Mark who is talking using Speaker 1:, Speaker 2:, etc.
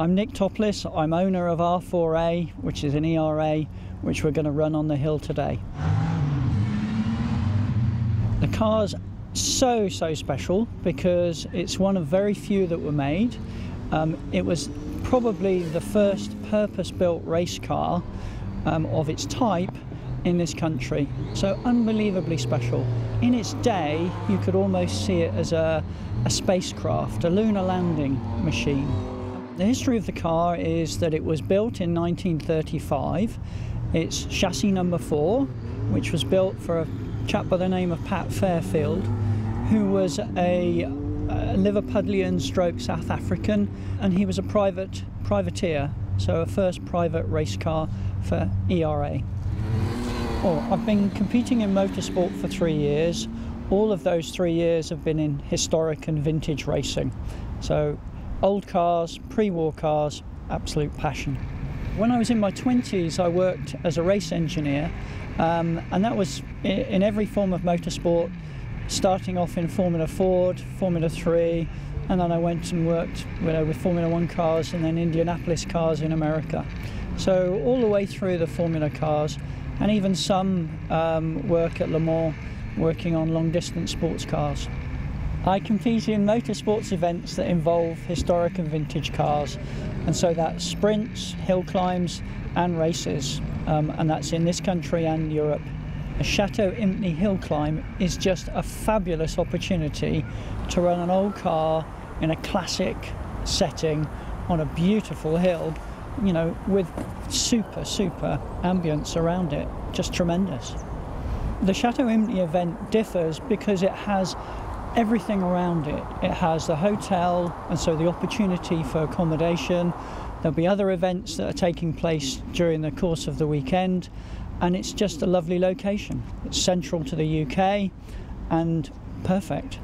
Speaker 1: I'm Nick Topliss. I'm owner of R4A, which is an ERA, which we're going to run on the hill today. The car's so, so special because it's one of very few that were made. Um, it was probably the first purpose-built race car um, of its type in this country. So unbelievably special. In its day, you could almost see it as a, a spacecraft, a lunar landing machine. The history of the car is that it was built in 1935. It's chassis number four, which was built for a chap by the name of Pat Fairfield, who was a, a Liverpudlian stroke South African, and he was a private privateer, so a first private race car for ERA. Oh, I've been competing in motorsport for three years. All of those three years have been in historic and vintage racing. So old cars, pre-war cars, absolute passion. When I was in my 20s, I worked as a race engineer, um, and that was in every form of motorsport, starting off in Formula Ford, Formula 3, and then I went and worked you know, with Formula One cars and then Indianapolis cars in America. So all the way through the Formula cars, and even some um, work at Le Mans working on long distance sports cars. I compete in motorsports events that involve historic and vintage cars, and so that's sprints, hill climbs, and races, um, and that's in this country and Europe. A Chateau Impney hill climb is just a fabulous opportunity to run an old car in a classic setting on a beautiful hill you know, with super, super ambience around it. Just tremendous. The Chateau Impney event differs because it has everything around it. It has the hotel, and so the opportunity for accommodation. There'll be other events that are taking place during the course of the weekend, and it's just a lovely location. It's central to the UK and perfect.